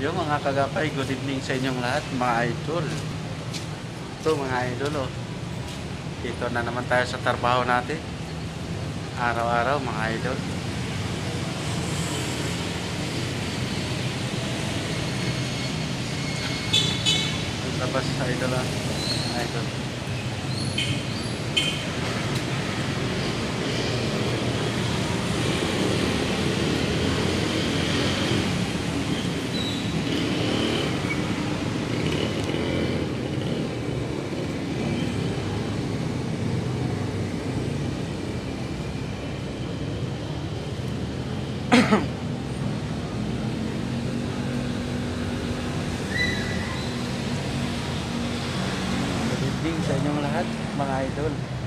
Yung mga kagapay, good evening sa inyong lahat, mga idol. Ito mga idol, oh. Dito na naman tayo sa trabaho natin. Araw-araw, mga idol. Labas sa idol, ah. Idol. Good evening sa inyong lahat, mga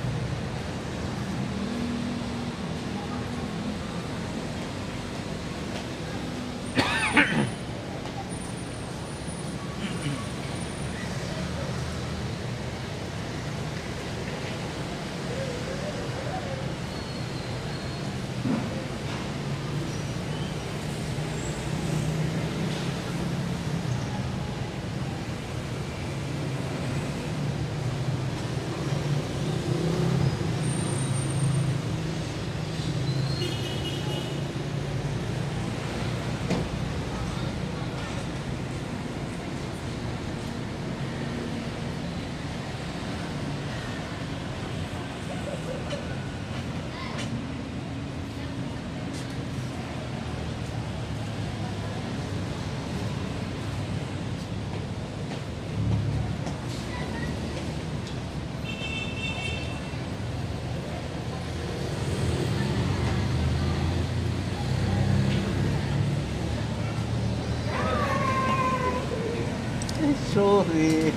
Sorry.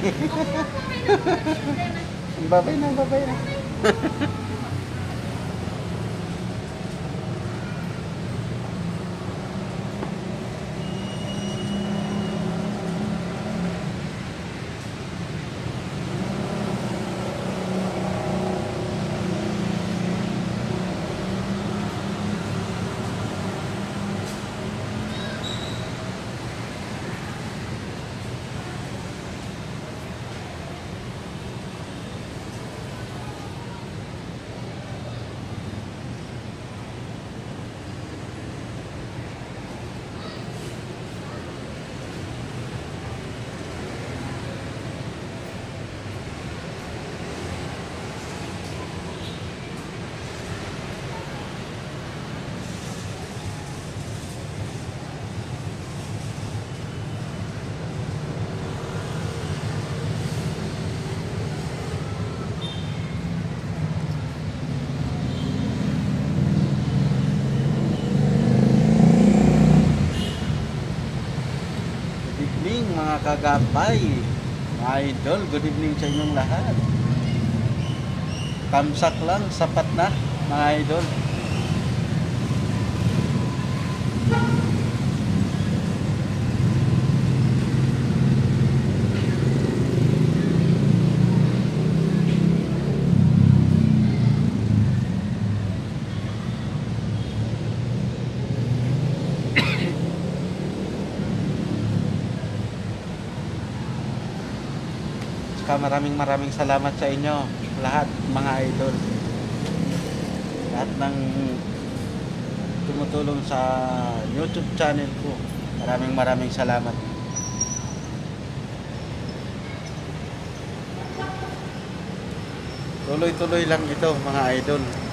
babay na, babay na. Good mga idol, good evening sa inyong lahat. Kamsak lang, sapat na mga idol. Saka maraming maraming salamat sa inyo lahat mga idol. Lahat ng tumutulong sa YouTube channel ko. Maraming maraming salamat. Tuloy-tuloy lang ito mga idol.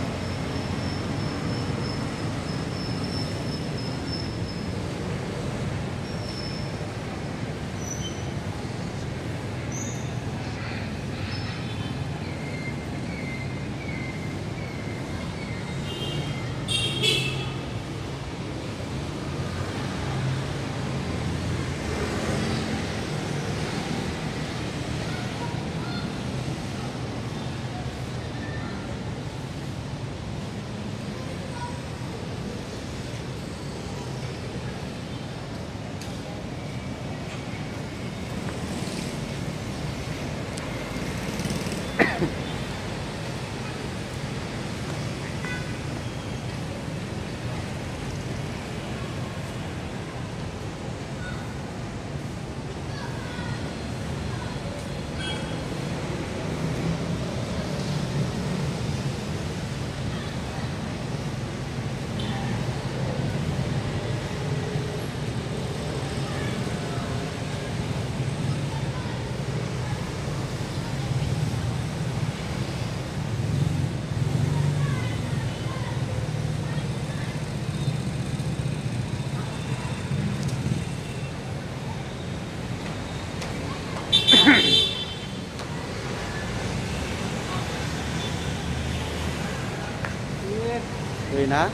Okay na?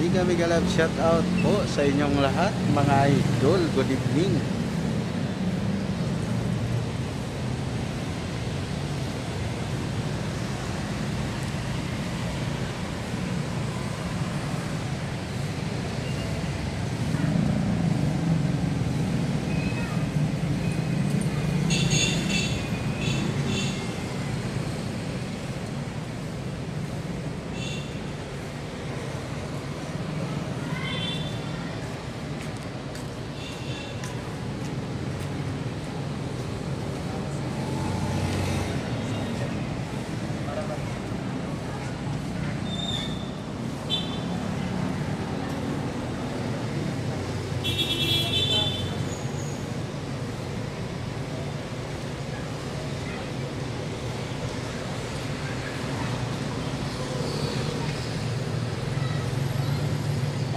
Mega mega love shout out po sa inyong lahat mga idol. Good evening.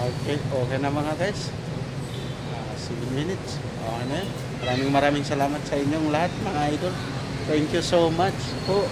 Okay, okay na mga guys. Ah, 7 minutes. Okay na yan. Maraming maraming salamat sa inyong lahat mga idol. Thank you so much po.